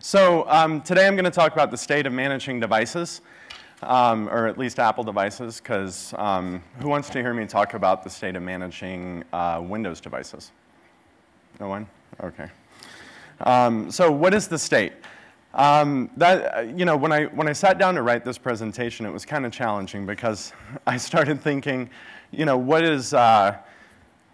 So um, today I'm going to talk about the state of managing devices, um, or at least Apple devices, because um, who wants to hear me talk about the state of managing uh, Windows devices? No one? Okay. Um, so what is the state? Um, that, you know, when I, when I sat down to write this presentation, it was kind of challenging because I started thinking, you know, what is, uh,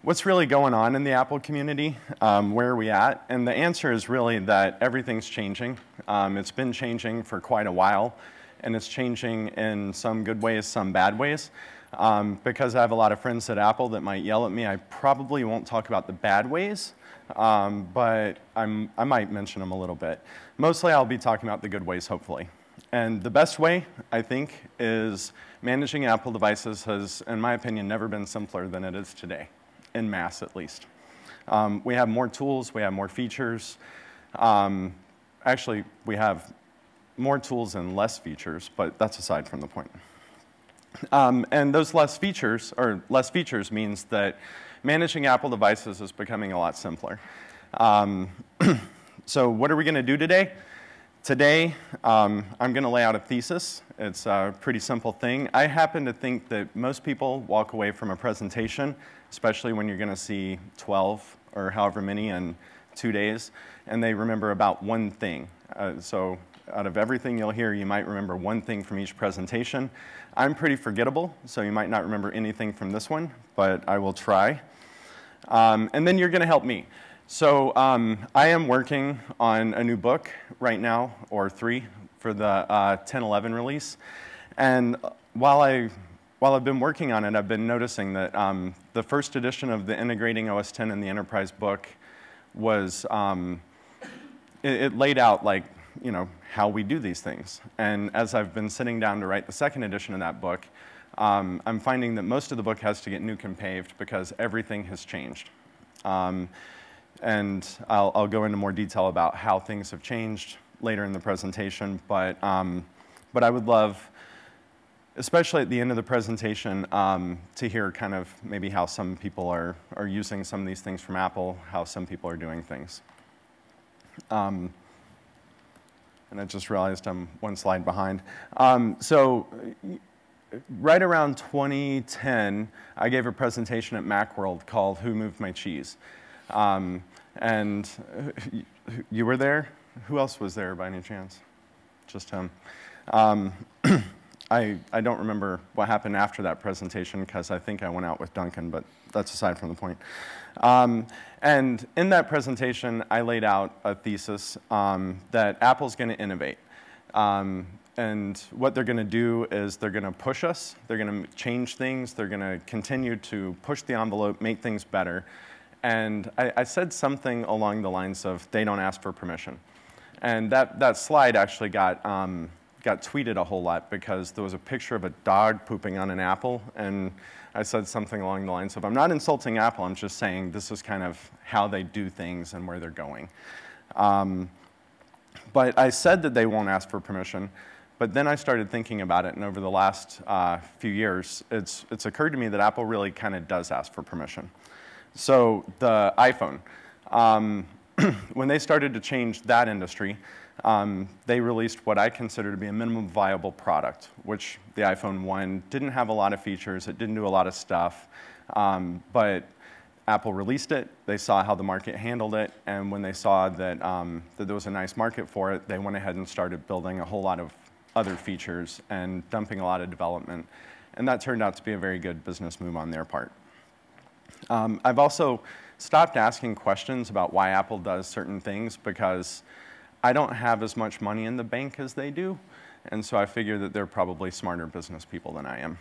what's really going on in the Apple community? Um, where are we at? And the answer is really that everything's changing. Um, it's been changing for quite a while, and it's changing in some good ways, some bad ways. Um, because I have a lot of friends at Apple that might yell at me, I probably won't talk about the bad ways, um, but I'm, I might mention them a little bit. Mostly I'll be talking about the good ways, hopefully. And the best way, I think, is managing Apple devices has, in my opinion, never been simpler than it is today in mass at least. Um, we have more tools, we have more features. Um, actually, we have more tools and less features, but that's aside from the point. Um, and those less features, or less features means that managing Apple devices is becoming a lot simpler. Um, so what are we going to do today? Today, um, I'm going to lay out a thesis. It's a pretty simple thing. I happen to think that most people walk away from a presentation especially when you're going to see 12 or however many in two days, and they remember about one thing. Uh, so out of everything you'll hear, you might remember one thing from each presentation. I'm pretty forgettable, so you might not remember anything from this one, but I will try. Um, and then you're going to help me. So um, I am working on a new book right now, or three, for the uh, 1011 release. And while I while I've been working on it, I've been noticing that um, the first edition of the Integrating OS 10 in the Enterprise book was, um, it, it, laid out like, you know, how we do these things. And as I've been sitting down to write the second edition of that book, um, I'm finding that most of the book has to get nuke and paved because everything has changed. Um, and I'll, I'll, go into more detail about how things have changed later in the presentation, but, um, but I would love especially at the end of the presentation, um, to hear kind of maybe how some people are, are using some of these things from Apple, how some people are doing things. Um, and I just realized I'm one slide behind. Um, so right around 2010, I gave a presentation at Macworld called Who Moved My Cheese? Um, and you were there? Who else was there by any chance? Just him. Um, I, I don't remember what happened after that presentation because I think I went out with Duncan, but that's aside from the point. Um, and in that presentation, I laid out a thesis um, that Apple's going to innovate. Um, and what they're going to do is they're going to push us, they're going to change things, they're going to continue to push the envelope, make things better. And I, I said something along the lines of, they don't ask for permission. And that, that slide actually got um, got tweeted a whole lot because there was a picture of a dog pooping on an apple, and I said something along the lines of, I'm not insulting Apple, I'm just saying this is kind of how they do things and where they're going. Um, but I said that they won't ask for permission, but then I started thinking about it, and over the last uh, few years, it's, it's occurred to me that Apple really kind of does ask for permission. So the iPhone, um, when they started to change that industry, um, they released what I consider to be a minimum viable product, which the iPhone 1 didn't have a lot of features, it didn't do a lot of stuff, um, but Apple released it, they saw how the market handled it, and when they saw that, um, that there was a nice market for it, they went ahead and started building a whole lot of other features and dumping a lot of development. And that turned out to be a very good business move on their part. Um, I've also stopped asking questions about why Apple does certain things because I don't have as much money in the bank as they do, and so I figure that they're probably smarter business people than I am.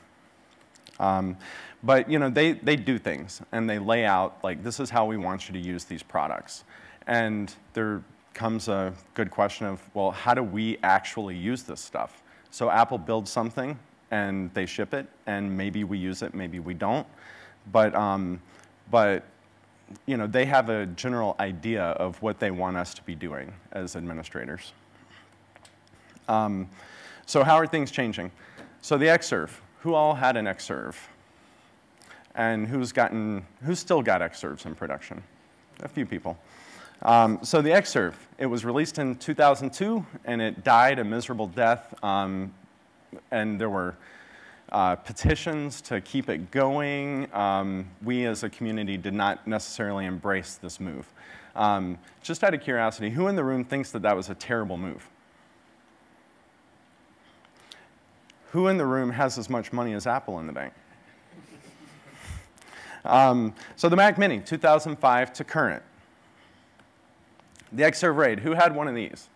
Um, but you know, they, they do things, and they lay out, like, this is how we want you to use these products. And there comes a good question of, well, how do we actually use this stuff? So Apple builds something, and they ship it, and maybe we use it, maybe we don't. But, um, but you know, they have a general idea of what they want us to be doing as administrators. Um, so how are things changing? So the Xserve, who all had an Xserve? And who's gotten, who's still got Xserves in production? A few people. Um, so the Xserve, it was released in 2002 and it died a miserable death. Um, and there were uh, petitions to keep it going. Um, we as a community did not necessarily embrace this move. Um, just out of curiosity, who in the room thinks that that was a terrible move? Who in the room has as much money as Apple in the bank? Um, so the Mac Mini, 2005 to current. The Xserve RAID, who had one of these?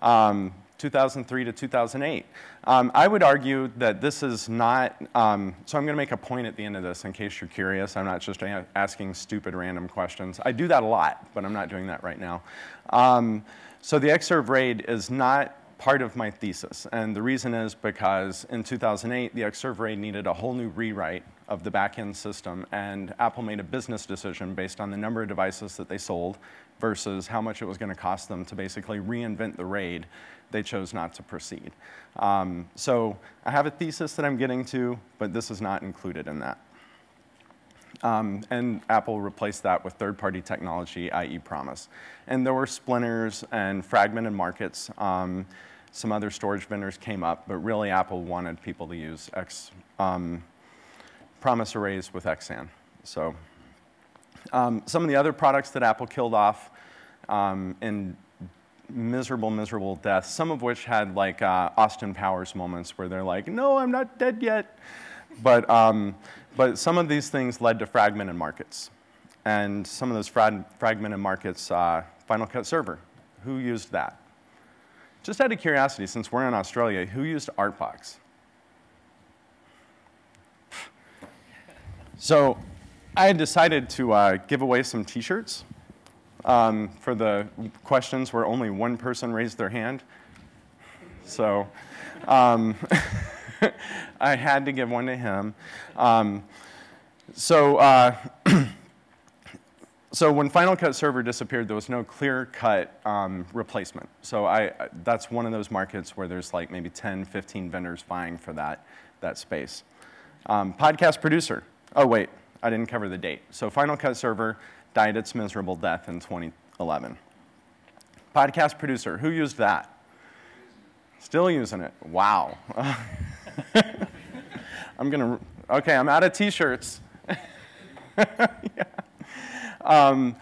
Um, 2003 to 2008. Um, I would argue that this is not, um, so I'm going to make a point at the end of this in case you're curious. I'm not just asking stupid random questions. I do that a lot, but I'm not doing that right now. Um, so the Xserve RAID is not part of my thesis. And the reason is because in 2008, the Xserve RAID needed a whole new rewrite of the backend system. And Apple made a business decision based on the number of devices that they sold versus how much it was going to cost them to basically reinvent the RAID they chose not to proceed. Um, so I have a thesis that I'm getting to, but this is not included in that. Um, and Apple replaced that with third-party technology, i.e. Promise. And there were splinters and fragmented markets. Um, some other storage vendors came up, but really Apple wanted people to use X, um, Promise arrays with XSAN. So um, some of the other products that Apple killed off um, in miserable, miserable deaths, some of which had like uh, Austin Powers moments where they're like, no, I'm not dead yet. But, um, but some of these things led to fragmented markets. And some of those frag fragmented markets, uh, Final Cut Server, who used that? Just out of curiosity, since we're in Australia, who used Artbox? So I had decided to uh, give away some t-shirts um, for the questions where only one person raised their hand. So um, I had to give one to him. Um, so, uh, so when Final Cut Server disappeared, there was no clear-cut um, replacement. So I, that's one of those markets where there's like maybe 10, 15 vendors vying for that, that space. Um, podcast producer. Oh, wait, I didn't cover the date. So Final Cut Server died its miserable death in 2011. Podcast producer, who used that? Still using it. Wow. I'm going to, okay, I'm out of t-shirts. yeah. um,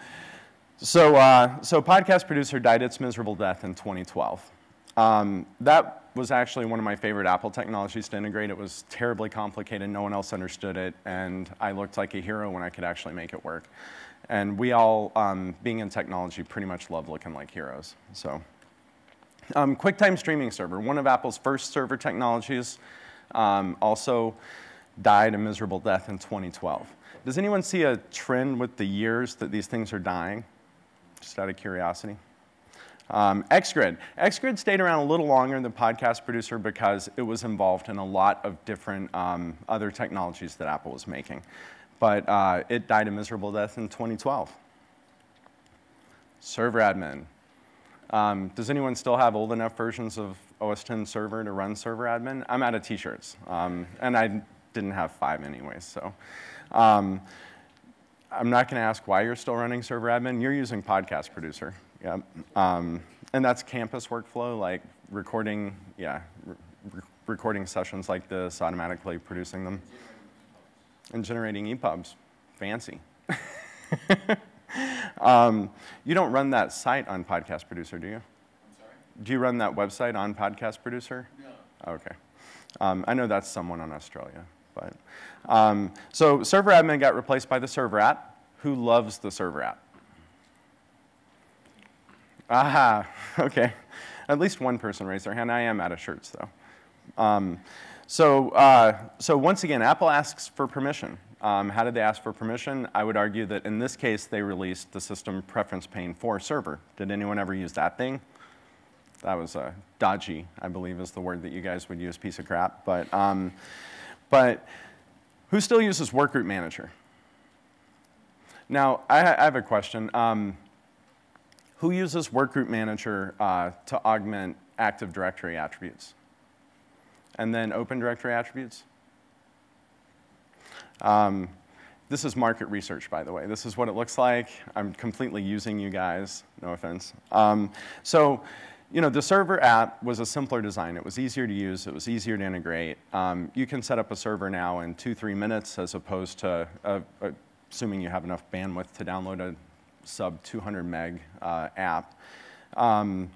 so, uh, so podcast producer died its miserable death in 2012. Um, that was actually one of my favorite Apple technologies to integrate. It was terribly complicated. No one else understood it. And I looked like a hero when I could actually make it work. And we all, um, being in technology, pretty much love looking like heroes. So, um, QuickTime Streaming Server, one of Apple's first server technologies, um, also died a miserable death in 2012. Does anyone see a trend with the years that these things are dying? Just out of curiosity. Um, XGrid. XGrid stayed around a little longer than the Podcast Producer because it was involved in a lot of different um, other technologies that Apple was making but uh, it died a miserable death in 2012. Server admin. Um, does anyone still have old enough versions of OS 10 server to run server admin? I'm out of t-shirts, um, and I didn't have five anyways, so. Um, I'm not going to ask why you're still running server admin. You're using Podcast Producer, yeah. Um, and that's campus workflow, like recording, yeah, re recording sessions like this, automatically producing them and generating EPUBs. Fancy. um, you don't run that site on Podcast Producer, do you? I'm sorry? Do you run that website on Podcast Producer? No. Okay. Um, I know that's someone on Australia. But, um, so server admin got replaced by the server app. Who loves the server app? Aha, okay. At least one person raised their hand. I am out of shirts, though. So, uh, so once again, Apple asks for permission. Um, how did they ask for permission? I would argue that in this case, they released the system preference pane for server. Did anyone ever use that thing? That was a dodgy, I believe is the word that you guys would use, piece of crap. But, um, but who still uses Workgroup Manager? Now, I, I have a question. Um, who uses Workgroup Manager uh, to augment Active Directory attributes? And then Open Directory attributes? Um, this is market research, by the way. This is what it looks like. I'm completely using you guys, no offense. Um, so, you know, the server app was a simpler design. It was easier to use. It was easier to integrate. Um, you can set up a server now in two, three minutes as opposed to, uh, uh, assuming you have enough bandwidth to download a sub 200 meg uh, app. Um,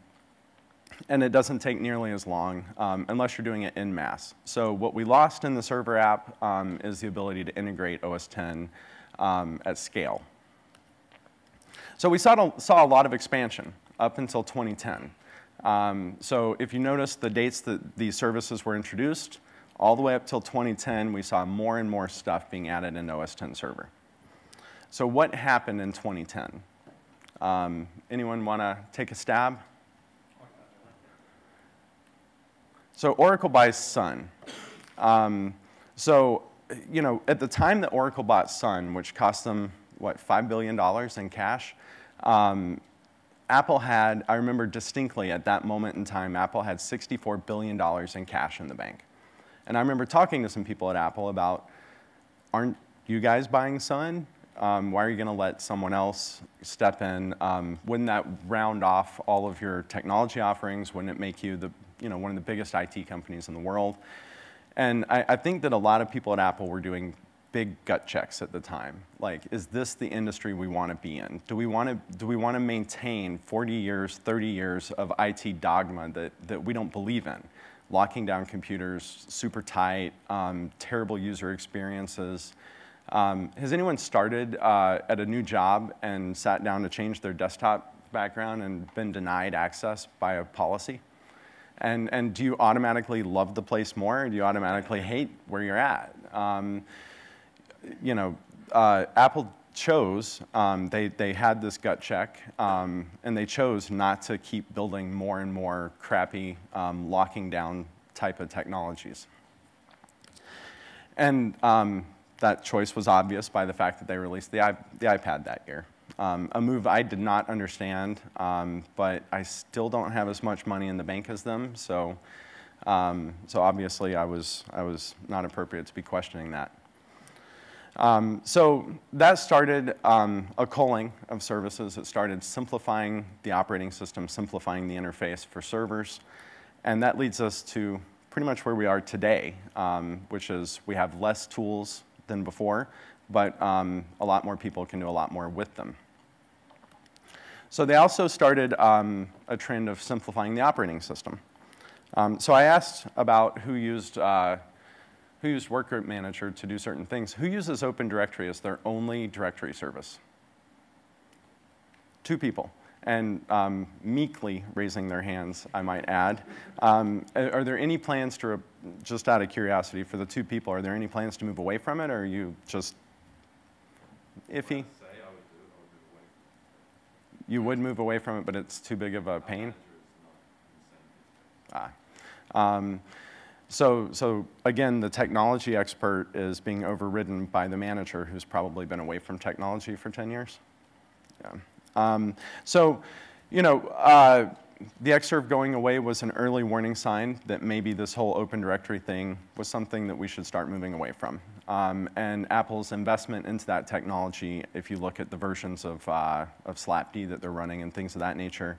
and it doesn't take nearly as long um, unless you're doing it in mass. So what we lost in the server app um, is the ability to integrate OS 10 um, at scale. So we saw, saw a lot of expansion up until 2010. Um, so if you notice the dates that these services were introduced, all the way up till 2010, we saw more and more stuff being added in OS 10 server. So what happened in 2010? Um, anyone want to take a stab? So Oracle buys Sun. Um, so, you know, at the time that Oracle bought Sun, which cost them, what, $5 billion in cash, um, Apple had, I remember distinctly at that moment in time, Apple had $64 billion in cash in the bank. And I remember talking to some people at Apple about, aren't you guys buying Sun? Um, why are you going to let someone else step in? Um, wouldn't that round off all of your technology offerings? Wouldn't it make you the, you know, one of the biggest IT companies in the world? And I, I think that a lot of people at Apple were doing big gut checks at the time. Like, is this the industry we want to be in? Do we want to, do we want to maintain 40 years, 30 years of IT dogma that, that we don't believe in? Locking down computers, super tight, um, terrible user experiences, um, has anyone started uh, at a new job and sat down to change their desktop background and been denied access by a policy? And, and do you automatically love the place more or do you automatically hate where you're at? Um, you know, uh, Apple chose, um, they, they had this gut check, um, and they chose not to keep building more and more crappy um, locking down type of technologies. And um, that choice was obvious by the fact that they released the, the iPad that year. Um, a move I did not understand, um, but I still don't have as much money in the bank as them, so, um, so obviously I was, I was not appropriate to be questioning that. Um, so that started um, a culling of services. It started simplifying the operating system, simplifying the interface for servers, and that leads us to pretty much where we are today, um, which is we have less tools than before, but a lot more people can do a lot more with them. So they also started um, a trend of simplifying the operating system. Um, so I asked about who used, uh, who used Workgroup Manager to do certain things. Who uses Open Directory as their only directory service? Two people and um, meekly raising their hands, I might add. Um, are there any plans to, just out of curiosity, for the two people, are there any plans to move away from it, or are you just iffy? You would move away from it, but it's too big of a pain? Ah. Um, so, so again, the technology expert is being overridden by the manager who's probably been away from technology for 10 years. Yeah. Um, so, you know, uh, the Xserve going away was an early warning sign that maybe this whole open directory thing was something that we should start moving away from. Um, and Apple's investment into that technology, if you look at the versions of, uh, of SLAPD that they're running and things of that nature,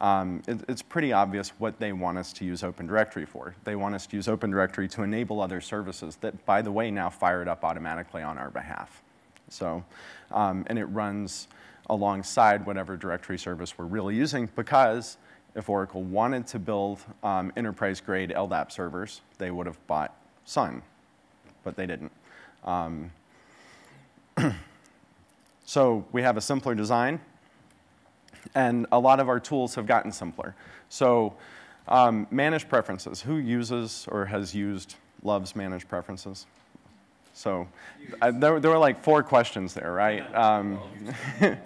um, it, it's pretty obvious what they want us to use Open Directory for. They want us to use Open Directory to enable other services that, by the way, now fire it up automatically on our behalf. So, um, and it runs alongside whatever directory service we're really using because if Oracle wanted to build um, enterprise-grade LDAP servers, they would have bought Sun, but they didn't. Um, so we have a simpler design, and a lot of our tools have gotten simpler. So um, manage preferences. Who uses or has used, loves manage preferences? So uh, there, there were like four questions there, right? Um,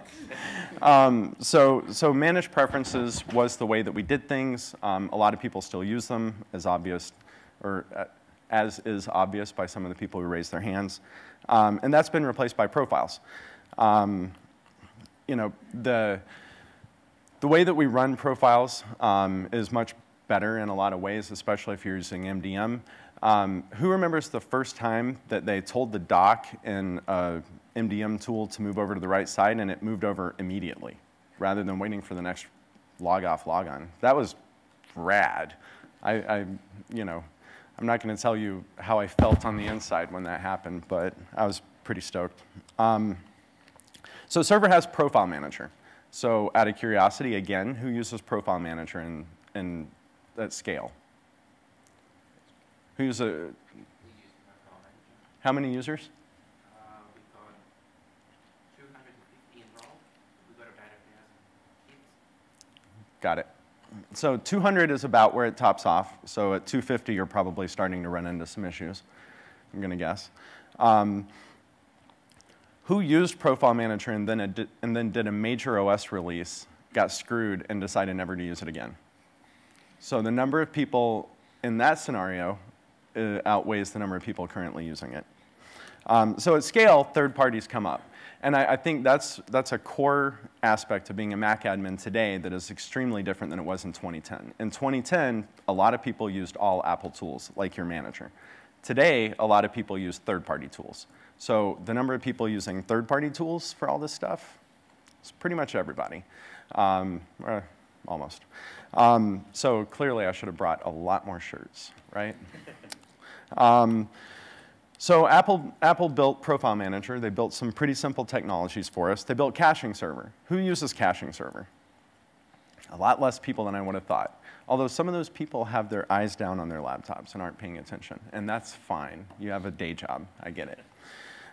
um, so, so managed preferences was the way that we did things. Um, a lot of people still use them as obvious, or uh, as is obvious by some of the people who raised their hands. Um, and that's been replaced by profiles. Um, you know, the, the way that we run profiles um, is much better in a lot of ways, especially if you're using MDM. Um, who remembers the first time that they told the dock in a MDM tool to move over to the right side and it moved over immediately rather than waiting for the next log off, log on? That was rad. I, I you know, I'm not going to tell you how I felt on the inside when that happened, but I was pretty stoked. Um, so Server has Profile Manager. So out of curiosity, again, who uses Profile Manager in, in at scale? Who's a, how many users? Uh, we've got 250 enrolled. We've got about a thousand kids. Got it. So 200 is about where it tops off. So at 250, you're probably starting to run into some issues, I'm going to guess. Um, who used Profile Manager and then, a, and then did a major OS release, got screwed, and decided never to use it again? So the number of people in that scenario uh, outweighs the number of people currently using it. Um, so at scale, third parties come up. And I, I, think that's, that's a core aspect of being a Mac admin today that is extremely different than it was in 2010. In 2010, a lot of people used all Apple tools, like your manager. Today, a lot of people use third-party tools. So the number of people using third-party tools for all this stuff is pretty much everybody, um, almost. Um, so clearly, I should have brought a lot more shirts, right? um, so Apple, Apple built Profile Manager. They built some pretty simple technologies for us. They built Caching Server. Who uses Caching Server? A lot less people than I would have thought. Although some of those people have their eyes down on their laptops and aren't paying attention, and that's fine. You have a day job. I get it.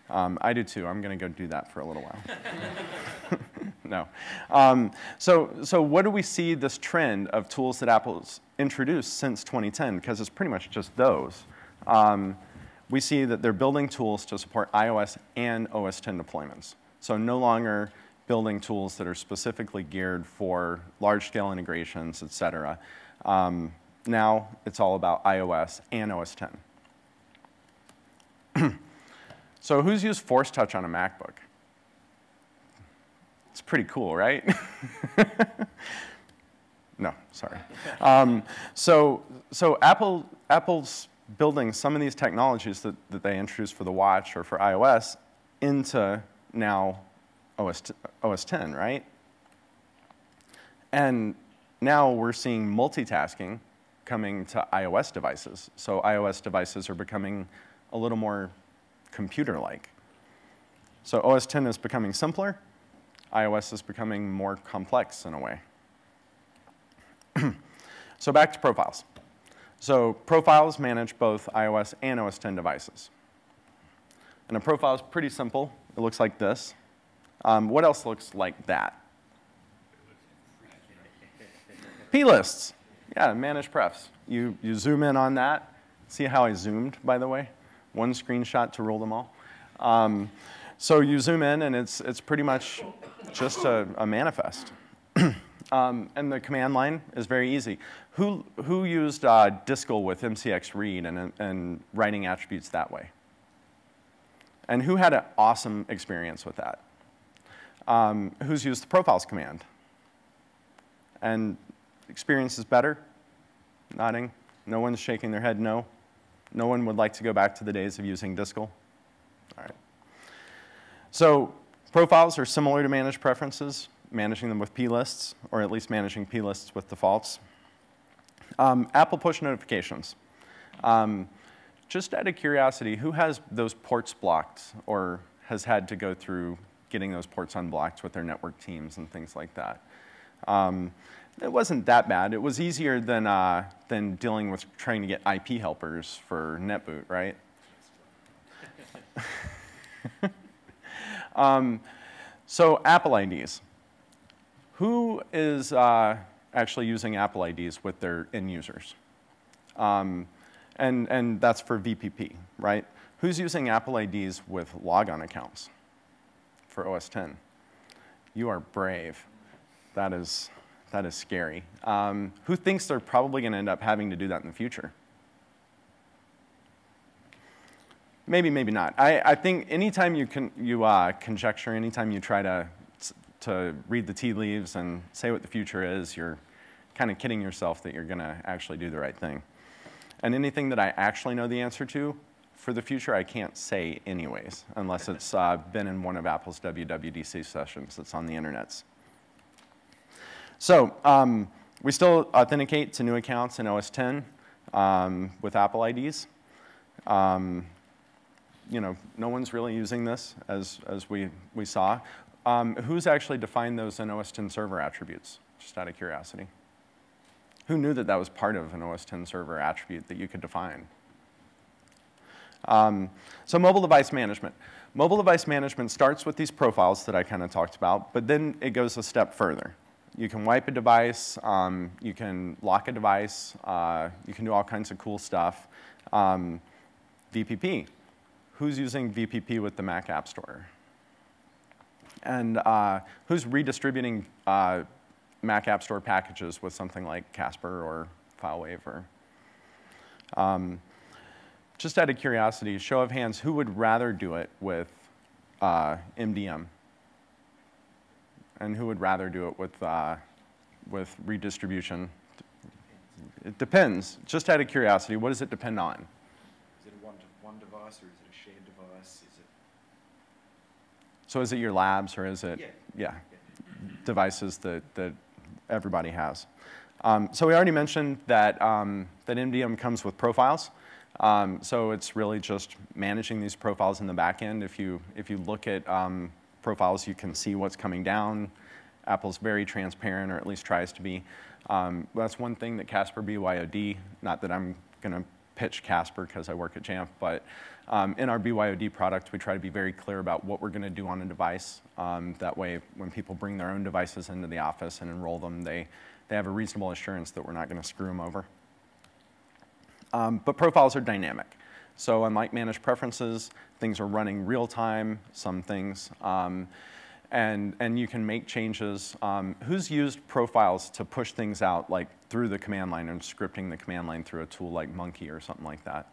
Um, I do too. I'm going to go do that for a little while. no. Um, so, so what do we see this trend of tools that Apple's introduced since 2010? Because it's pretty much just those. Um, we see that they're building tools to support iOS and OS 10 deployments. So no longer building tools that are specifically geared for large-scale integrations, et cetera. Um, now it's all about iOS and OS 10. so who's used Force Touch on a MacBook? It's pretty cool, right? no, sorry. Um, so, so Apple, Apple's building some of these technologies that, that they introduced for the watch or for iOS into now OS, OS 10, right? And now we're seeing multitasking coming to iOS devices. So iOS devices are becoming a little more computer-like. So OS 10 is becoming simpler. iOS is becoming more complex in a way. so back to profiles. So profiles manage both iOS and OS 10 devices. And a profile is pretty simple. It looks like this. Um, what else looks like that? P-lists. Yeah, manage prefs. You, you zoom in on that. See how I zoomed, by the way? One screenshot to rule them all. Um, so you zoom in, and it's, it's pretty much just a, a manifest. Um, and the command line is very easy. Who, who used uh, dscl with MCX read and, and writing attributes that way? And who had an awesome experience with that? Um, who's used the profiles command? And experience is better? Nodding. No one's shaking their head no. No one would like to go back to the days of using dscl? All right. So profiles are similar to managed preferences managing them with p-lists, or at least managing p-lists with defaults. Um, Apple push notifications. Um, just out of curiosity, who has those ports blocked or has had to go through getting those ports unblocked with their network teams and things like that? Um, it wasn't that bad. It was easier than, uh, than dealing with trying to get IP helpers for NetBoot, right? um, so Apple IDs. Who is uh, actually using Apple IDs with their end users? Um, and, and that's for VPP, right? Who's using Apple IDs with logon accounts for OS 10? You are brave. That is, that is scary. Um, who thinks they're probably going to end up having to do that in the future? Maybe, maybe not. I, I think anytime you, can, you uh, conjecture, anytime you try to, to read the tea leaves and say what the future is, you're kind of kidding yourself that you're going to actually do the right thing. And anything that I actually know the answer to for the future, I can't say anyways, unless it's uh, been in one of Apple's WWDC sessions that's on the internets. So um, we still authenticate to new accounts in OS 10 um, with Apple IDs. Um, you know, no one's really using this as, as we, we saw. Um, who's actually defined those in OS 10 server attributes, just out of curiosity? Who knew that that was part of an OS 10 server attribute that you could define? Um, so mobile device management. Mobile device management starts with these profiles that I kind of talked about, but then it goes a step further. You can wipe a device, um, you can lock a device, uh, you can do all kinds of cool stuff. Um, VPP. Who's using VPP with the Mac App Store? And uh, who's redistributing uh, Mac App Store packages with something like Casper or FileWave? Or, um, just out of curiosity, show of hands, who would rather do it with uh, MDM? and who would rather do it with, uh, with redistribution? It depends. Just out of curiosity, what does it depend on? Is it a one, one device or is it a shared device? So is it your labs or is it, Yeah. yeah, devices that, that everybody has? Um, so we already mentioned that, um, that MDM comes with profiles. Um, so it's really just managing these profiles in the back end. If you, if you look at um, profiles, you can see what's coming down. Apple's very transparent, or at least tries to be. Um, that's one thing that Casper BYOD, not that I'm going to pitch Casper because I work at Jamf, but um, in our BYOD product, we try to be very clear about what we're going to do on a device. Um, that way, when people bring their own devices into the office and enroll them, they, they have a reasonable assurance that we're not going to screw them over. Um, but profiles are dynamic. So unlike managed preferences, things are running real time, some things. Um, and, and you can make changes. Um, who's used profiles to push things out like through the command line and scripting the command line through a tool like Munki or something like that?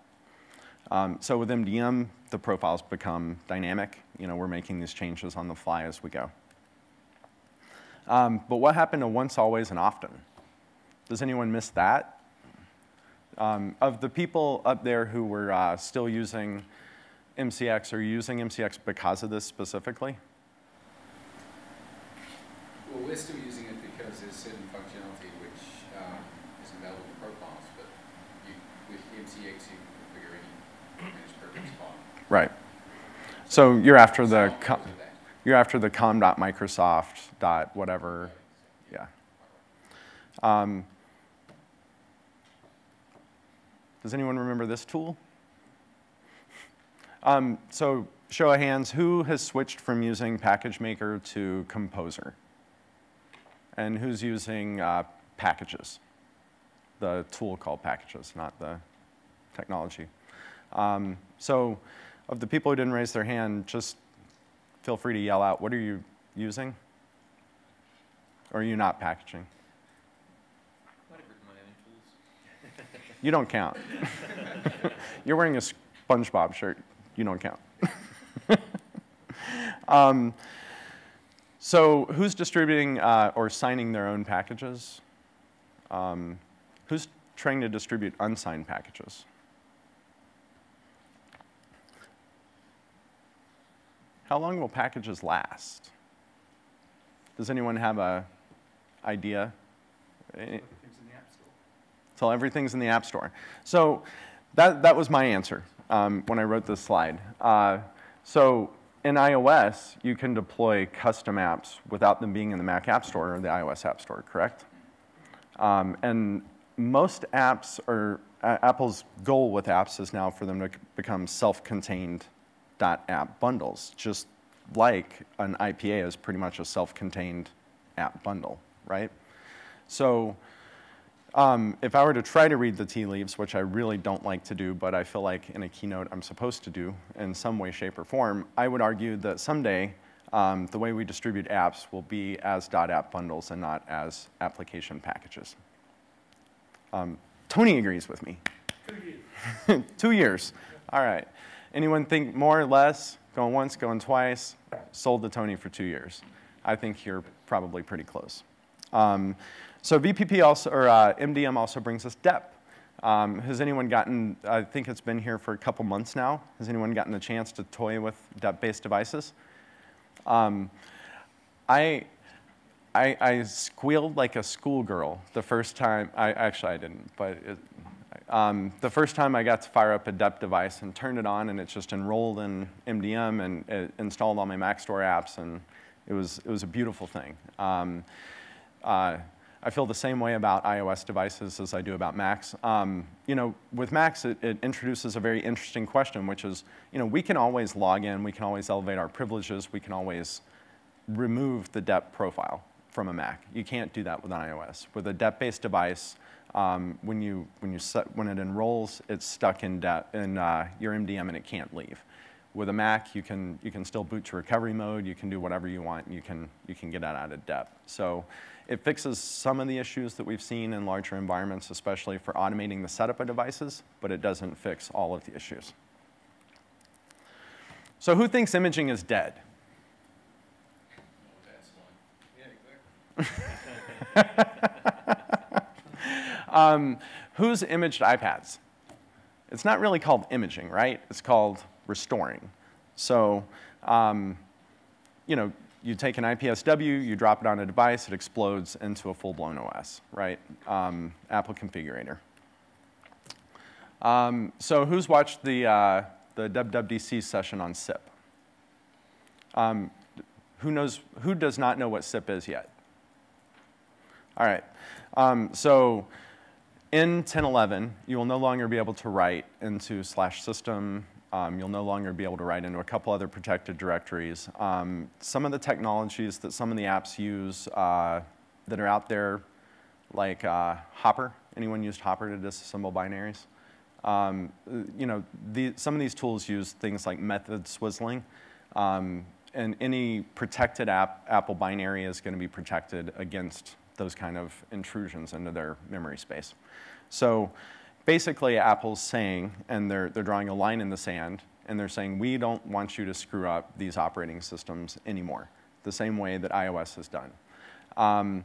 Um, so with MDM, the profiles become dynamic. You know, we're making these changes on the fly as we go. Um, but what happened to once, always, and often? Does anyone miss that? Um, of the people up there who were uh, still using MCX, are using MCX because of this specifically? Well, we're still using it because there's certain functionality which uh, isn't available in profiles, but you, with MCX you can configure any managed preference file. Right. So you're after the com, you're after the com.microsoft dot whatever, yeah. Um, does anyone remember this tool? Um, so show of hands, who has switched from using Package Maker to Composer? And who's using uh, packages? The tool called packages, not the technology. Um, so of the people who didn't raise their hand, just feel free to yell out, what are you using? Or are you not packaging? Might have written my own tools. You don't count. You're wearing a SpongeBob shirt. You don't count. um, so who's distributing uh, or signing their own packages? Um, who's trying to distribute unsigned packages? How long will packages last? Does anyone have a idea? Everything's in the App Store. everything's in the App Store. So that, that was my answer um, when I wrote this slide. Uh, so in iOS, you can deploy custom apps without them being in the Mac App Store or the iOS App Store, correct? Um, and most apps are, uh, Apple's goal with apps is now for them to become self-contained .app bundles, just like an IPA is pretty much a self-contained app bundle, right? So um, if I were to try to read the tea leaves, which I really don't like to do, but I feel like in a keynote I'm supposed to do in some way, shape, or form, I would argue that someday um, the way we distribute apps will be as dot .app bundles and not as application packages. Um, Tony agrees with me. Two years. Two years. All right. Anyone think more or less? Going once, going twice, sold to Tony for two years. I think you're probably pretty close. Um, so VPP also, or uh, MDM also brings us DEP. Um, has anyone gotten, I think it's been here for a couple months now, has anyone gotten the chance to toy with DEP-based devices? Um, I, I, I, squealed like a schoolgirl the first time, I, actually I didn't, but it, um, the first time I got to fire up a DEP device and turned it on and it just enrolled in MDM and it installed all my Mac Store apps and it was, it was a beautiful thing. Um, uh, I feel the same way about iOS devices as I do about Macs. Um, you know, with Macs, it, it, introduces a very interesting question, which is, you know, we can always log in, we can always elevate our privileges, we can always remove the DEP profile from a Mac. You can't do that with an iOS. With a DEP-based device, um, when, you, when, you set, when it enrolls, it's stuck in, DEP, in uh, your MDM and it can't leave. With a Mac, you can, you can still boot to recovery mode, you can do whatever you want, you can, you can get out of DEP. So it fixes some of the issues that we've seen in larger environments, especially for automating the setup of devices, but it doesn't fix all of the issues. So who thinks imaging is dead? um, who's imaged iPads? It's not really called imaging, right? It's called restoring. So, um, you know, you take an IPSW, you drop it on a device, it explodes into a full-blown OS, right? Um, Apple Configurator. Um, so who's watched the, uh, the WWDC session on SIP? Um, who, knows, who does not know what SIP is yet? All right. Um, so in 10.11, you will no longer be able to write into slash system um, you'll no longer be able to write into a couple other protected directories. Um, some of the technologies that some of the apps use uh, that are out there, like uh, Hopper, anyone used Hopper to disassemble binaries? Um, you know, the, some of these tools use things like method swizzling. Um, and any protected app, Apple binary is going to be protected against those kind of intrusions into their memory space. So basically Apple's saying, and they're, they're drawing a line in the sand, and they're saying, we don't want you to screw up these operating systems anymore, the same way that iOS has done. Um,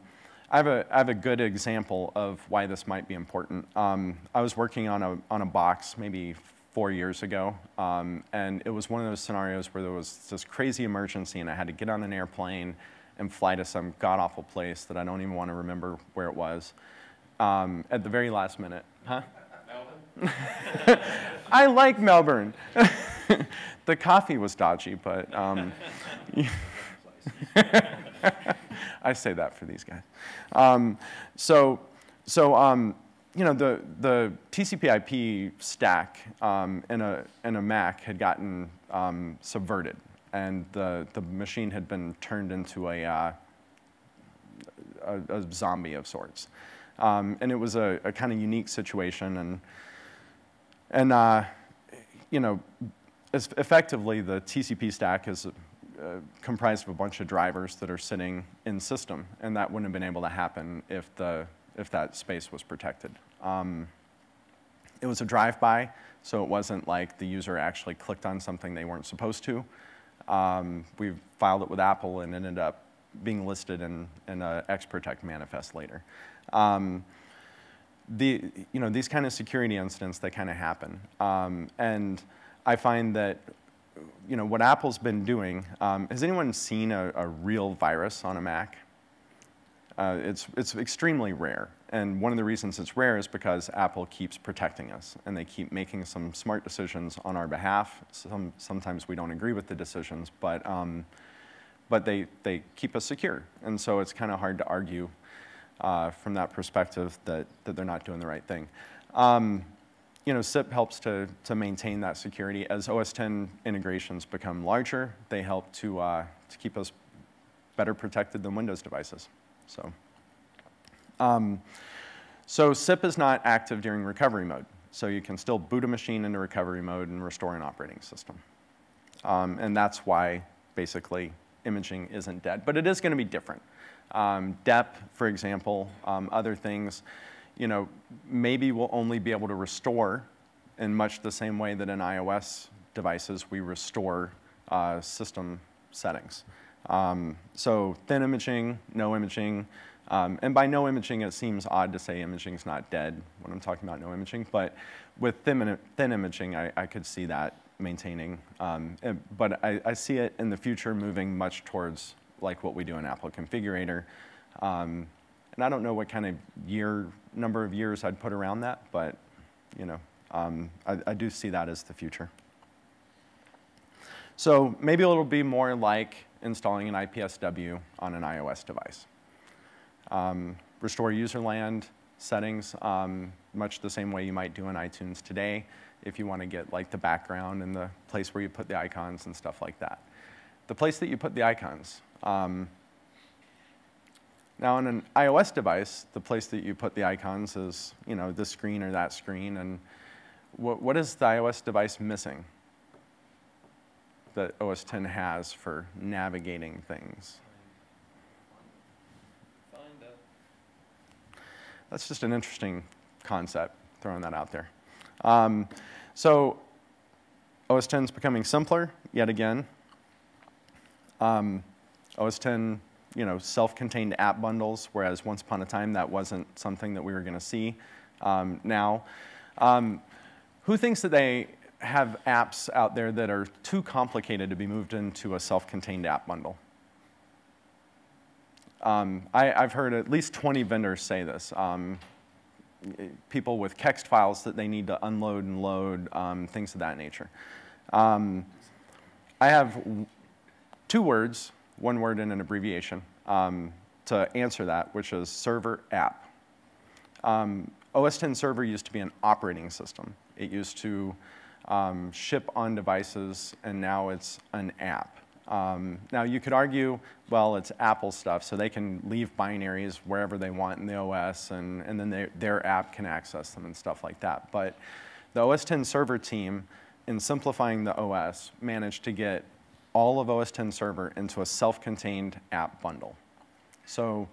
I, have a, I have a good example of why this might be important. Um, I was working on a, on a box maybe four years ago, um, and it was one of those scenarios where there was this crazy emergency, and I had to get on an airplane and fly to some god-awful place that I don't even want to remember where it was um, at the very last minute. Huh? I like Melbourne. the coffee was dodgy, but um, I say that for these guys. Um, so, so um, you know, the, the TCP/IP stack um, in, a, in a Mac had gotten um, subverted, and the, the machine had been turned into a, uh, a, a zombie of sorts. Um, and it was a, a kind of unique situation. And, and uh, you know, effectively, the TCP stack is uh, comprised of a bunch of drivers that are sitting in system. And that wouldn't have been able to happen if, the, if that space was protected. Um, it was a drive-by, so it wasn't like the user actually clicked on something they weren't supposed to. Um, we filed it with Apple and ended up being listed in, in a XProtect manifest later. Um, the, you know, these kind of security incidents, they kind of happen. Um, and I find that, you know, what Apple's been doing, um, has anyone seen a, a, real virus on a Mac? Uh, it's, it's extremely rare. And one of the reasons it's rare is because Apple keeps protecting us and they keep making some smart decisions on our behalf. Some, sometimes we don't agree with the decisions, but, um, but they, they keep us secure. And so it's kind of hard to argue uh, from that perspective that, that they're not doing the right thing. Um, you know, SIP helps to, to maintain that security. As OS 10 integrations become larger, they help to, uh, to keep us better protected than Windows devices. So, um, so SIP is not active during recovery mode. So you can still boot a machine into recovery mode and restore an operating system. Um, and that's why basically imaging isn't dead. But it is going to be different um, DEP, for example, um, other things, you know, maybe we'll only be able to restore in much the same way that in iOS devices, we restore uh, system settings. Um, so thin imaging, no imaging, um, and by no imaging, it seems odd to say imaging's not dead when I'm talking about no imaging, but with thin, thin imaging, I, I could see that maintaining. Um, it, but I, I, see it in the future moving much towards like what we do in Apple Configurator. Um, and I don't know what kind of year, number of years I'd put around that, but you know, um, I, I do see that as the future. So maybe it'll be more like installing an IPSW on an iOS device. Um, restore userland settings, um, much the same way you might do in iTunes today if you want to get like the background and the place where you put the icons and stuff like that. The place that you put the icons. Um, now on an iOS device, the place that you put the icons is you know this screen or that screen, and what, what is the iOS device missing that OS 10 has for navigating things? That's just an interesting concept, throwing that out there. Um, so OS 10 is becoming simpler, yet again. Um, OS 10, you know, self-contained app bundles, whereas once upon a time that wasn't something that we were going to see um, now. Um, who thinks that they have apps out there that are too complicated to be moved into a self-contained app bundle? Um, I, have heard at least 20 vendors say this. Um, people with text files that they need to unload and load, um, things of that nature. Um, I have two words, one word and an abbreviation, um, to answer that, which is server app. Um, OS 10 server used to be an operating system. It used to ship on devices, and now it's an app. Um, now you could argue, well, it's Apple stuff, so they can leave binaries wherever they want in the OS, and, and then they, their app can access them and stuff like that. But the OS 10 server team, in simplifying the OS, managed to get all of OS 10 server into a self-contained app bundle. So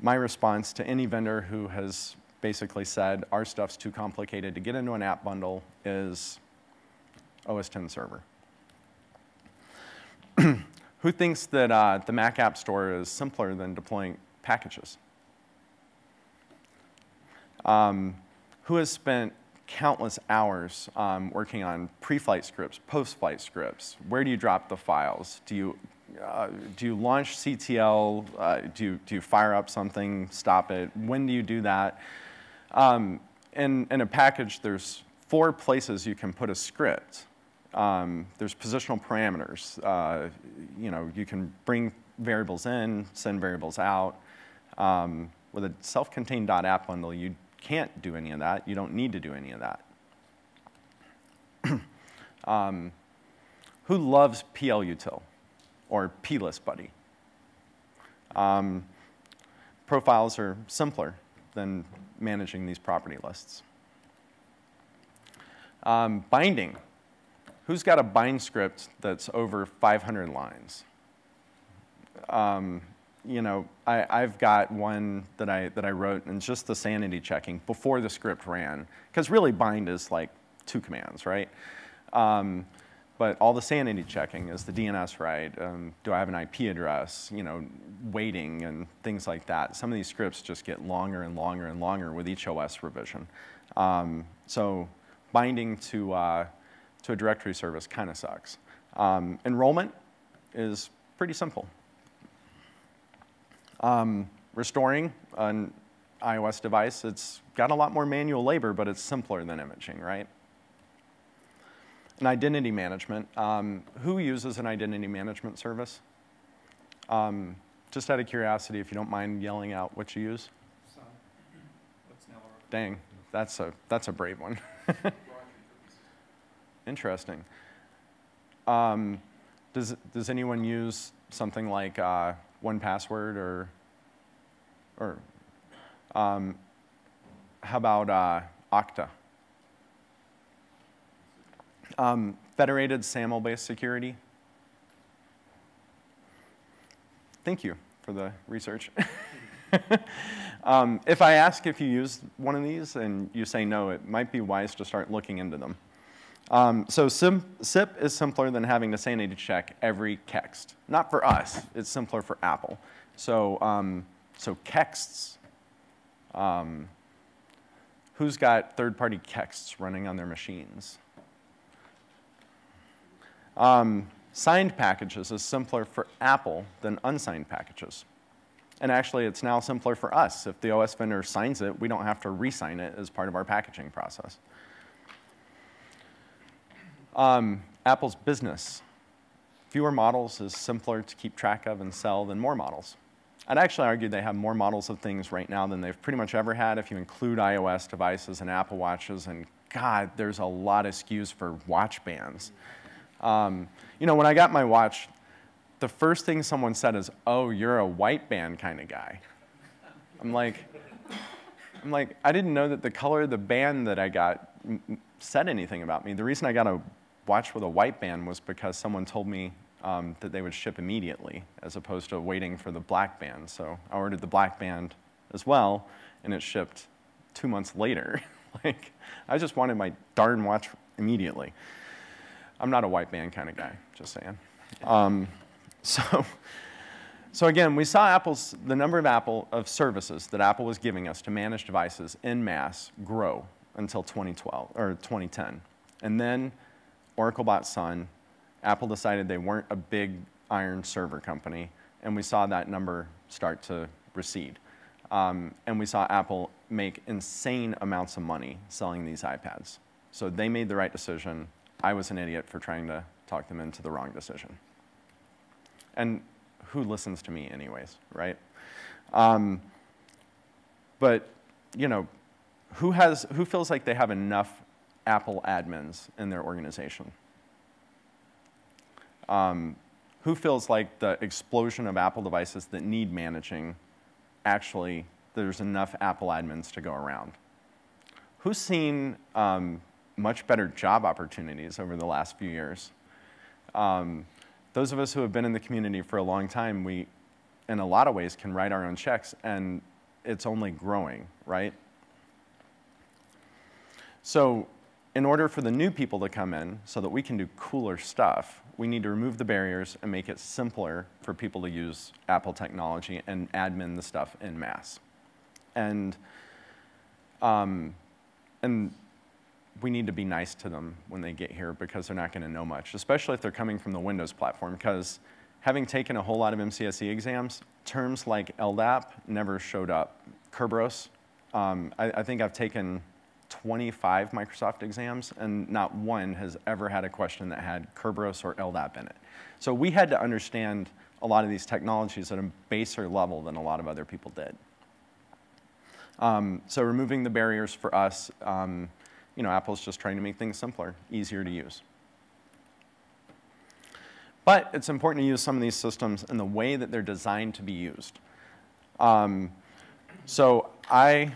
my response to any vendor who has basically said our stuff's too complicated to get into an app bundle is OS 10 server. Who thinks that uh, the Mac App Store is simpler than deploying packages? Um, who has spent countless hours um, working on pre-flight scripts, post-flight scripts? Where do you drop the files? Do you, uh, do you launchctl? Uh, do, you, do you fire up something, stop it? When do you do that? Um, in, in a package, there's four places you can put a script. Um, there's positional parameters. Uh, you know, you can bring variables in, send variables out. Um, with a self-contained .app bundle, you can't do any of that. You don't need to do any of that. um, who loves PLUtil or PlistBuddy? Um, profiles are simpler than managing these property lists. Um, binding who's got a bind script that's over 500 lines? Um, you know, I, have got one that I, that I wrote and just the sanity checking before the script ran. Because really bind is like two commands, right? Um, but all the sanity checking is the DNS right? Um, do I have an IP address? You know, waiting and things like that. Some of these scripts just get longer and longer and longer with each OS revision. Um, so binding to uh, to a directory service kind of sucks. Um, enrollment is pretty simple. Um, restoring an iOS device, it's got a lot more manual labor, but it's simpler than imaging, right? And identity management. Um, who uses an identity management service? Um, just out of curiosity, if you don't mind yelling out what you use. Dang, that's a, that's a brave one. Interesting. Um, does, does anyone use something like uh, 1Password or, or um, how about uh, Okta? Um, federated SAML-based security. Thank you for the research. um, if I ask if you use one of these and you say no, it might be wise to start looking into them. Um, so sim, SIP is simpler than having to sanity check every kext. Not for us, it's simpler for Apple. So, um, so kexts, um, who's got third-party kexts running on their machines? Um, signed packages is simpler for Apple than unsigned packages. And actually, it's now simpler for us. If the OS vendor signs it, we don't have to re-sign it as part of our packaging process. Um, Apple's business. Fewer models is simpler to keep track of and sell than more models. I'd actually argue they have more models of things right now than they've pretty much ever had if you include iOS devices and Apple Watches. And God, there's a lot of SKUs for watch bands. Um, you know, when I got my watch, the first thing someone said is, oh, you're a white band kind of guy. I'm like, I'm like, I didn't know that the color of the band that I got said anything about me. The reason I got a watch with a white band was because someone told me um, that they would ship immediately as opposed to waiting for the black band. So I ordered the black band as well, and it shipped two months later. like, I just wanted my darn watch immediately. I'm not a white band kind of guy, just saying. Um, so, so again, we saw Apple's, the number of Apple, of services that Apple was giving us to manage devices in mass grow until 2012, or 2010. And then Oracle bought Sun, Apple decided they weren't a big iron server company, and we saw that number start to recede. Um, and we saw Apple make insane amounts of money selling these iPads. So they made the right decision. I was an idiot for trying to talk them into the wrong decision. And who listens to me anyways, right? Um, but, you know, who, has, who feels like they have enough Apple admins in their organization? Um, who feels like the explosion of Apple devices that need managing, actually, there's enough Apple admins to go around? Who's seen um, much better job opportunities over the last few years? Um, those of us who have been in the community for a long time, we, in a lot of ways, can write our own checks, and it's only growing, right? So in order for the new people to come in so that we can do cooler stuff, we need to remove the barriers and make it simpler for people to use Apple technology and admin the stuff in mass. And, um, and we need to be nice to them when they get here because they're not going to know much, especially if they're coming from the Windows platform. Because having taken a whole lot of MCSE exams, terms like LDAP never showed up. Kerberos, um, I, I think I've taken 25 Microsoft exams, and not one has ever had a question that had Kerberos or LDAP in it. So we had to understand a lot of these technologies at a baser level than a lot of other people did. Um, so removing the barriers for us, um, you know, Apple's just trying to make things simpler, easier to use. But it's important to use some of these systems in the way that they're designed to be used. Um, so I,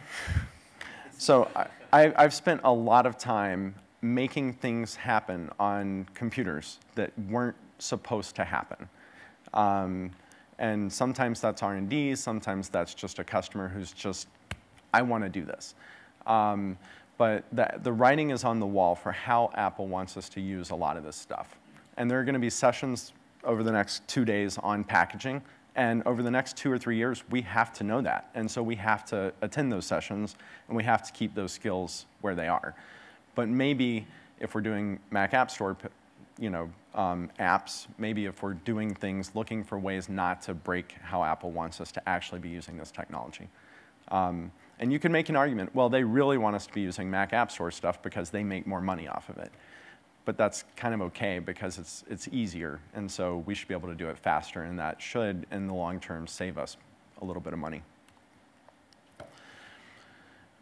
so I, I, I've spent a lot of time making things happen on computers that weren't supposed to happen. Um, and sometimes that's R&D, sometimes that's just a customer who's just, I want to do this. Um, but the, the writing is on the wall for how Apple wants us to use a lot of this stuff. And there are going to be sessions over the next two days on packaging and over the next two or three years, we have to know that. And so we have to attend those sessions, and we have to keep those skills where they are. But maybe if we're doing Mac App Store you know, um, apps, maybe if we're doing things, looking for ways not to break how Apple wants us to actually be using this technology. Um, and you can make an argument, well, they really want us to be using Mac App Store stuff because they make more money off of it but that's kind of okay because it's, it's easier. And so we should be able to do it faster, and that should, in the long term, save us a little bit of money.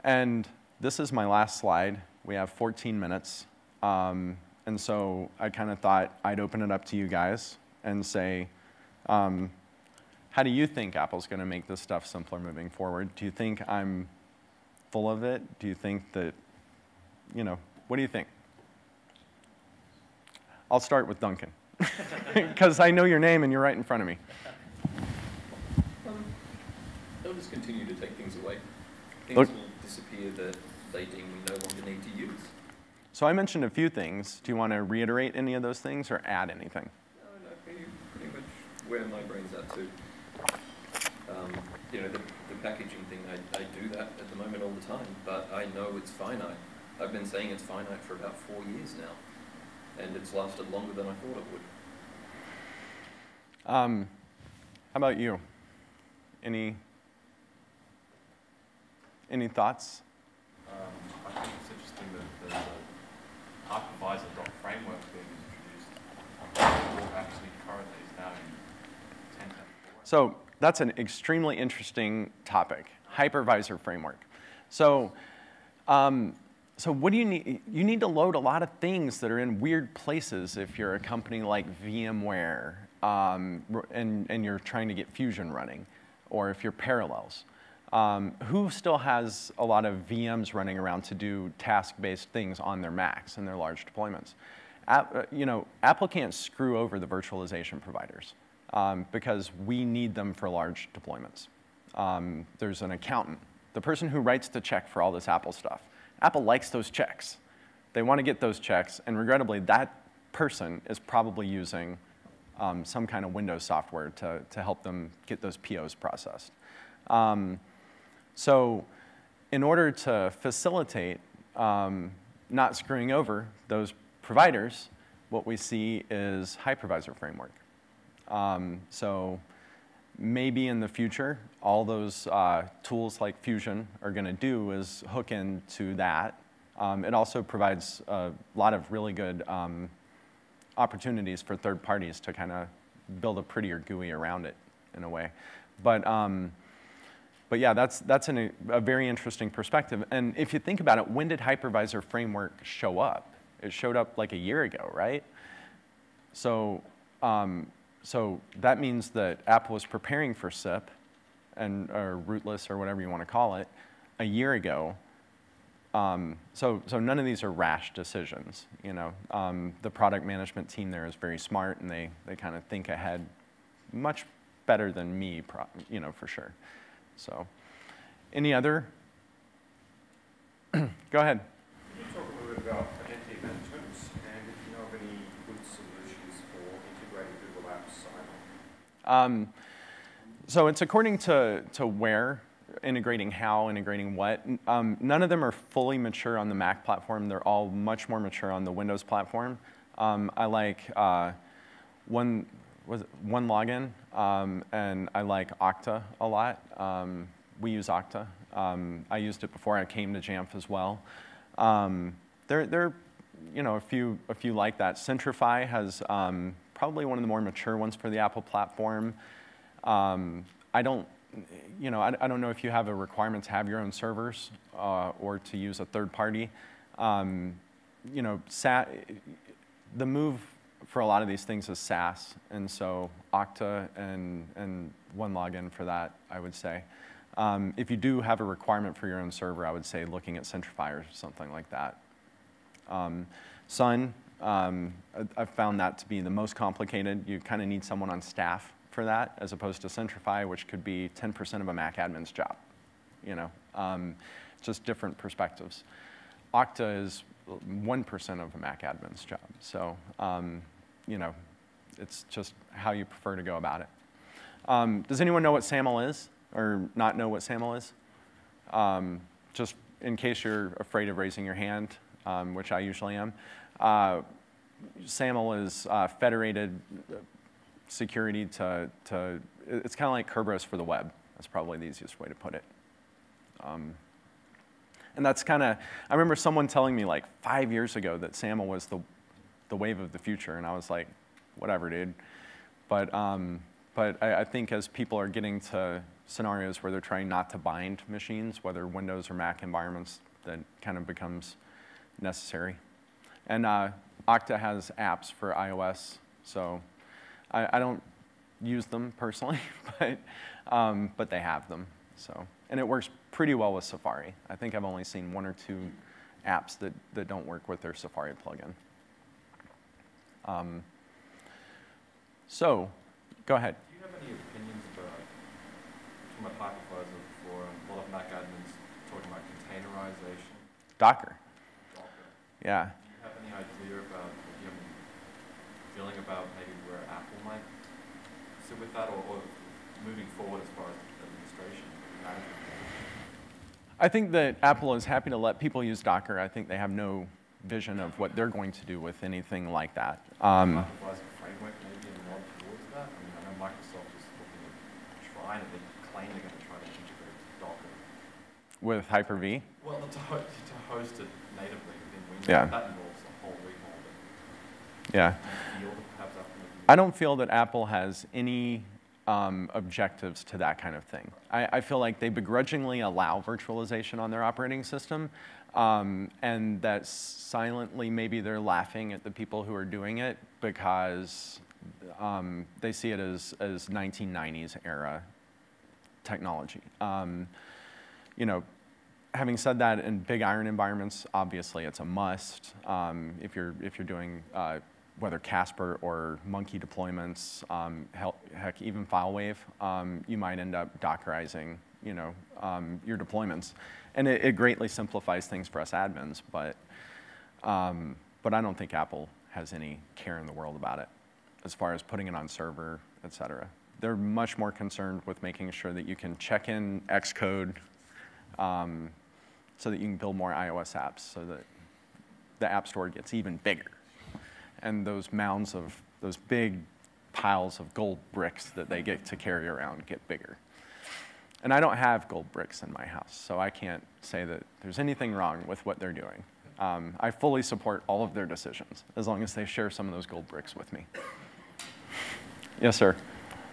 And this is my last slide. We have 14 minutes. Um, and so I kind of thought I'd open it up to you guys and say, um, how do you think Apple's going to make this stuff simpler moving forward? Do you think I'm full of it? Do you think that, you know, what do you think? I'll start with Duncan, because I know your name and you're right in front of me. Um, they'll just continue to take things away. Things Look. will disappear that they deem we no longer need to use. So I mentioned a few things. Do you want to reiterate any of those things or add anything? No, no, pretty, pretty much where my brain's at too. Um, you know, the, the packaging thing, I, I do that at the moment all the time, but I know it's finite. I've been saying it's finite for about four years now, and it's lasted longer than I thought it would. Um, how about you? Any, any thoughts? Um, I think it's interesting that there's a hypervisor framework being introduced. Actually currently is now in 10.4. So that's an extremely interesting topic, hypervisor framework. So, um, so what do you need? You need to load a lot of things that are in weird places if you're a company like VMware um, and, and you're trying to get Fusion running, or if you're Parallels. Um, who still has a lot of VMs running around to do task-based things on their Macs and their large deployments? App, uh, you know, Apple can't screw over the virtualization providers um, because we need them for large deployments. Um, there's an accountant, the person who writes the check for all this Apple stuff. Apple likes those checks. They want to get those checks, and regrettably, that person is probably using um, some kind of Windows software to, to help them get those POs processed. Um, so in order to facilitate um, not screwing over those providers, what we see is hypervisor framework. Um, so maybe in the future, all those uh, tools like Fusion are going to do is hook into that. Um, it also provides a lot of really good um, opportunities for third parties to kind of build a prettier GUI around it in a way. But, um, but yeah, that's, that's an, a very interesting perspective. And if you think about it, when did hypervisor framework show up? It showed up like a year ago, right? So um, so that means that Apple was preparing for SIP and or rootless or whatever you want to call it a year ago. Um, so, so none of these are rash decisions. You know, um, the product management team there is very smart and they, they kind of think ahead much better than me, you know, for sure. So, any other? Go ahead. Can you talk a little bit about identity management and if you know of any good solutions for integrating Google Apps sign-on? Um, so it's according to, to where, integrating how, integrating what. Um, none of them are fully mature on the Mac platform. They're all much more mature on the Windows platform. Um, I like uh, one, was OneLogin, um, and I like Okta a lot. Um, we use Okta. Um, I used it before I came to Jamf as well. There, there, you know, a few, a few like that. Centrify has probably one of the more mature ones for the Apple platform. Um, I don't, you know, I, I, don't know if you have a requirement to have your own servers uh, or to use a third party. Um, you know, the move for a lot of these things is SaaS, and so Okta and, and OneLogin for that, I would say. Um, if you do have a requirement for your own server, I would say looking at Centrify or something like that. Um, Sun, um, I, have found that to be the most complicated. You kind of need someone on staff for that, as opposed to Centrify, which could be 10% of a Mac admin's job. You know, um, just different perspectives. Okta is 1% of a Mac admin's job. So, um, you know, it's just how you prefer to go about it. Um, does anyone know what SAML is or not know what SAML is? Um, just in case you're afraid of raising your hand, um, which I usually am. Uh, SAML is uh, federated security to, to it's kind of like Kerberos for the web. That's probably the easiest way to put it. Um, and that's kind of, I remember someone telling me like five years ago that SAML was the, the wave of the future, and I was like, whatever, dude. But, um, but I, I, think as people are getting to scenarios where they're trying not to bind machines, whether Windows or Mac environments, that kind of becomes necessary. And uh, Okta has apps for iOS, so I, I don't use them personally, but, um, but they have them. So, and it works pretty well with Safari. I think I've only seen one or two apps that, that don't work with their Safari plugin. Um, so, go ahead. Do you have any opinions about, from a hypervisor before, a lot of Mac admins talking about containerization? Docker. Docker. Yeah. Idea about, you any feeling about maybe where Apple might sit with that, or, or moving forward as far as administration, management? I think that Apple is happy to let people use Docker. I think they have no vision of what they're going to do with anything like that. Um, Hypervisor framework maybe and nod towards that? I mean, I know Microsoft is looking at trying, they claim they're going to try to integrate Docker. with Hyper-V, Well, to, ho- to host it natively within Windows, Yeah. that involves a whole recall, but yeah. do you feel that perhaps Apple would be- I don't feel that Apple has any um, objectives to that kind of thing. I, I feel like they begrudgingly allow virtualization on their operating system, um, and that silently maybe they're laughing at the people who are doing it because um, they see it as, as 1990s era technology. Um, you know, having said that, in big iron environments, obviously it's a must. Um, if you're if you're doing uh, whether Casper or Munki deployments, um, heck, even FileWave, um, you might end up Dockerizing, you know, um, your deployments, and it, it greatly simplifies things for us admins. But um, but I don't think Apple has any care in the world about it, as far as putting it on server, et cetera. They're much more concerned with making sure that you can check in Xcode um, so that you can build more iOS apps so that the App Store gets even bigger. And those mounds of, those big piles of gold bricks that they get to carry around get bigger. And I don't have gold bricks in my house, so I can't say that there's anything wrong with what they're doing. Um, I fully support all of their decisions, as long as they share some of those gold bricks with me. Yes, sir.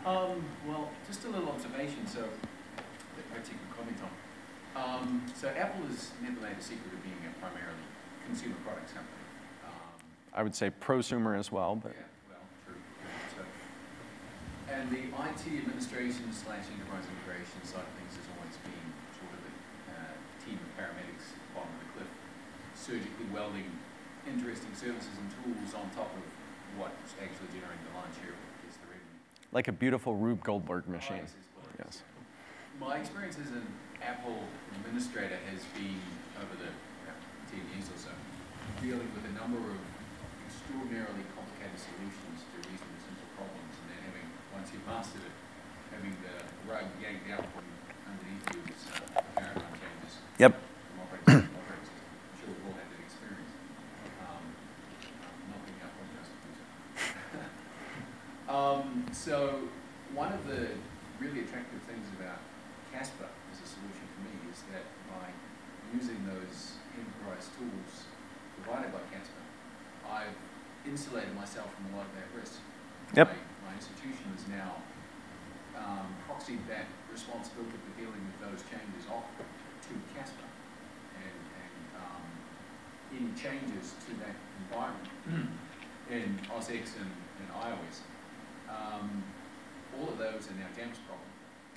Um, well, just a little observation, so, that perhaps you can comment on. Um, so Apple has never made a secret of being a primarily consumer products company. I would say prosumer as well, but Yeah, well, true. So, and the IT administration slash enterprise integration side of things has always been sort of the uh, team of paramedics at the bottom of the cliff, surgically welding interesting services and tools on top of what's actually generating the lion's share of the revenue. like a beautiful Rube Goldberg machine. Devices, what it is. Yes. My experience as an Apple administrator has been over the you know, 10 years or so, dealing with a number of extraordinarily complicated solutions to reasonably simple problems, and then having, once you've mastered it, having the rug yanked out from underneath you as uh, paradigm changes Yep. from operating system to operating system. I'm sure we've all had that experience. Um, not being up on just Um, so one of the really attractive things about Casper as a solution for me is that by using those enterprise tools provided by Casper, I've insulated myself from a lot of that risk. Yep. My, my institution is now um, proxied that responsibility for dealing with those changes off to Casper. And, and um, any changes to that environment in OS X and, and iOS, um, all of those are now Jamf's problem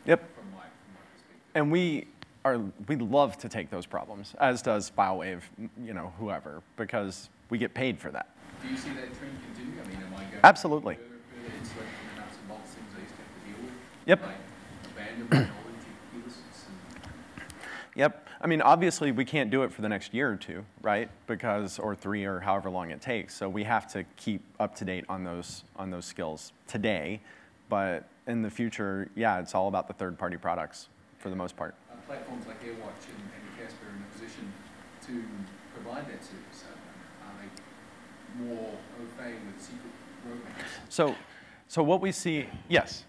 Yep. from my, from my perspective. And we are we love to take those problems, as does FileWave, you know, whoever, because we get paid for that. Do you see that trend continue? I mean, am I going? Absolutely. Further, further insulated nuts and bolts things I used to have to deal with? Yep. Like abandonment, knowledge, lists and. Yep. I mean, obviously, we can't do it for the next year or two, right? Because or three or however long it takes. So we have to keep up to date on those on those skills today. But in the future, yeah, it's all about the third-party products for the most part. uh, platforms like AirWatch and, and Casper in a position to provide that service? More au fait with secret roadmaps? So, so what we see, yes.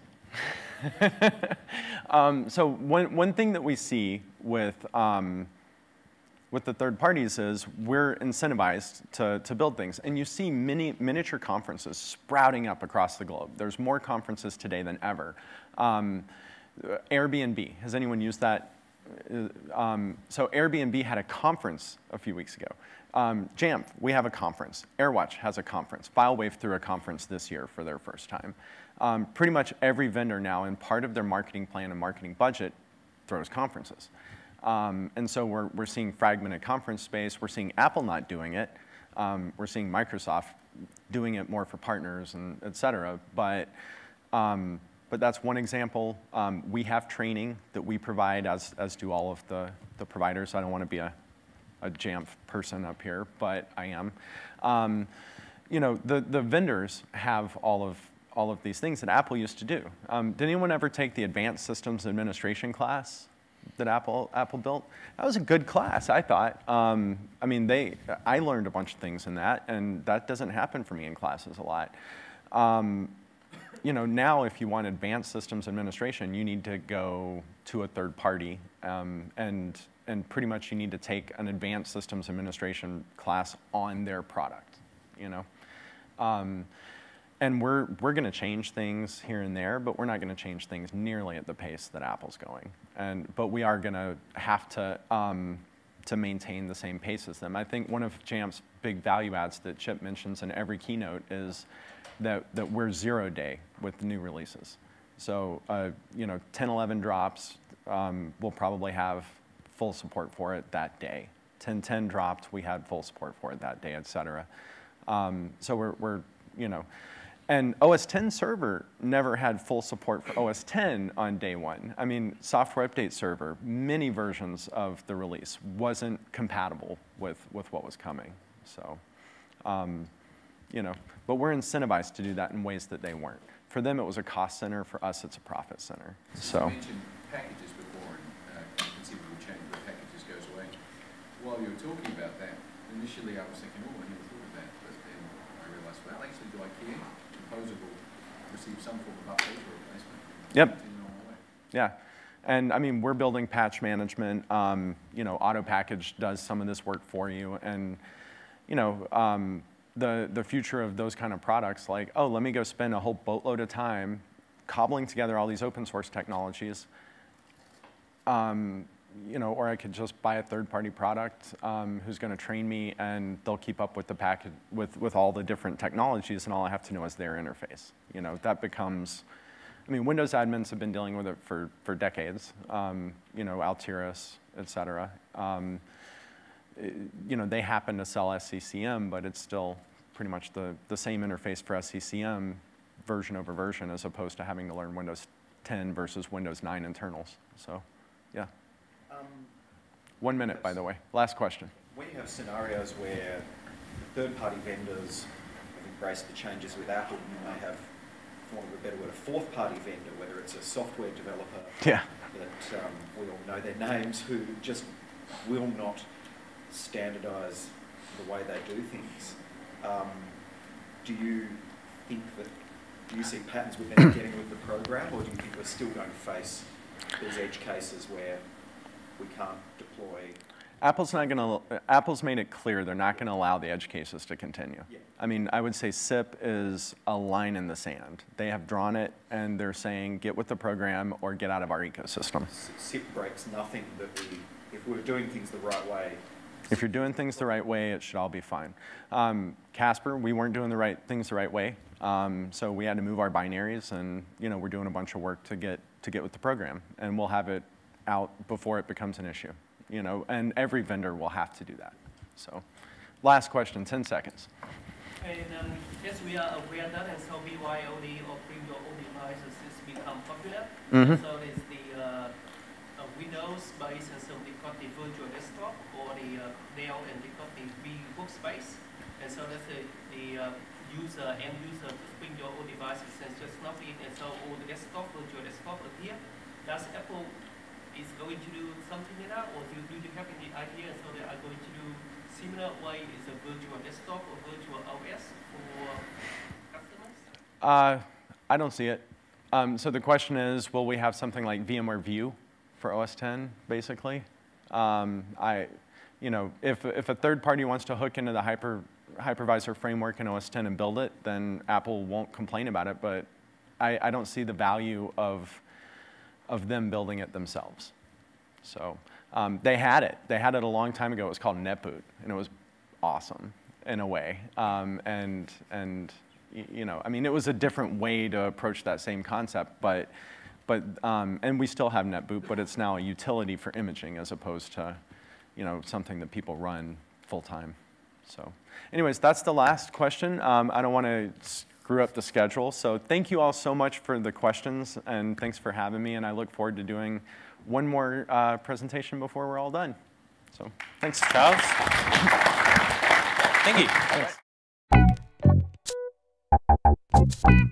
um, so one, one thing that we see with, um, with the third parties is we're incentivized to, to build things. And you see mini, miniature conferences sprouting up across the globe. There's more conferences today than ever. Um, Airbnb, has anyone used that? Uh, Um, so Airbnb had a conference a few weeks ago. Um, Jamf, we have a conference. AirWatch has a conference. FileWave threw a conference this year for their first time. Um, pretty much every vendor now, in part of their marketing plan and marketing budget, throws conferences. Um, and so we're, we're seeing fragmented conference space. We're seeing Apple not doing it. Um, we're seeing Microsoft doing it more for partners and et cetera. But, um, but that's one example. Um, we have training that we provide, as, as do all of the, the providers. I don't want to be a a Jamf person up here, but I am. Um, you know, the, the vendors have all of, all of these things that Apple used to do. Um, did anyone ever take the Advanced Systems Administration class that Apple, Apple built? That was a good class, I thought. Um, I mean, they, I learned a bunch of things in that, and that doesn't happen for me in classes a lot. Um, you know, now if you want advanced systems administration, you need to go to a third party, um, and and pretty much you need to take an advanced systems administration class on their product. You know, um, and we're we're going to change things here and there, but we're not going to change things nearly at the pace that Apple's going. And but we are going to have to. Um, to maintain the same pace as them. I think one of Jamf's big value adds that Chip mentions in every keynote is that, that we're zero day with new releases. So, uh, you know, 10, 11 drops, um, we'll probably have full support for it that day. 10, 10 dropped, we had full support for it that day, et cetera. Um, so we're, we're, you know, and OS 10 server never had full support for OS 10 on day one. I mean, software update server, many versions of the release wasn't compatible with, with what was coming. So, um, you know, but we're incentivized to do that in ways that they weren't. For them, it was a cost center. For us, it's a profit center. So. You mentioned packages before and uh, conceivable change where packages goes away. While you were talking about that, initially I was thinking, oh, I never thought of that. But then I realized, well, actually, do I care? Composer will receive some form of update or replacement. Yep. Continue on my way. Yeah. And I mean, we're building patch management. Um, you know, AutoPkg does some of this work for you. And, you know, um, the, the future of those kind of products, like, oh, let me go spend a whole boatload of time cobbling together all these open source technologies, um, you know, or I could just buy a third-party product um, who's going to train me, and they'll keep up with the package with with all the different technologies, and all I have to know is their interface. You know, that becomes. I mean, Windows admins have been dealing with it for for decades. Um, you know, Altiris, et cetera. Um, you know, they happen to sell SCCM, but it's still pretty much the, the same interface for SCCM version over version as opposed to having to learn Windows 10 versus Windows 9 internals. So, yeah. Um, One minute, by the way. Last question. when you have scenarios where third-party vendors have embraced the changes with Apple, you may have, for want of a better word, a fourth-party vendor, whether it's a software developer Yeah. that um, we all know their names, who just will not standardise the way they do things. Um, do you think that, do you see patterns with them getting with the program, or do you think we're still going to face these edge cases where we can't deploy? Apple's not going to, Apple's made it clear they're not going to allow the edge cases to continue. Yeah. I mean, I would say SIP is a line in the sand. They have drawn it and they're saying get with the program or get out of our ecosystem. SIP breaks nothing that we, if we're doing things the right way. If you're doing things the right way, it should all be fine. Um, Casper, we weren't doing the right things the right way, um, so we had to move our binaries, and you know we're doing a bunch of work to get to get with the program, and we'll have it out before it becomes an issue. You know, and every vendor will have to do that. So, last question, 10 seconds. And um, yes, we are aware that, and so BYOD or bring your own devices has become popular. Mhm. So there's the uh, uh, Windows space, and so they got the virtual desktop or the uh, Dell, and they got the V workspace. And so that's the, the uh, user, end user, to bring your own devices and just log in, and so all the desktop, virtual desktop appear. Does Apple is going to do something like that, or do, do you have any idea? So they are going to do similar way is a virtual desktop or virtual OS for customers? Uh, I don't see it. Um, so the question is, will we have something like VMware View for OS 10, basically? Um, I, you know, if, if a third party wants to hook into the hyper, hypervisor framework in OS 10 and build it, then Apple won't complain about it, but I, I don't see the value of, of them building it themselves. So um, they had it. They had it a long time ago. It was called NetBoot, and it was awesome in a way. Um, and and you know, I mean, it was a different way to approach that same concept, but but um, and we still have NetBoot, but it's now a utility for imaging as opposed to you know something that people run full time. So, anyways, that's the last question. Um, I don't want to screw up the schedule. So, thank you all so much for the questions, and thanks for having me. And I look forward to doing one more uh, presentation before we're all done. So thanks. Charles? Thank you. Thanks.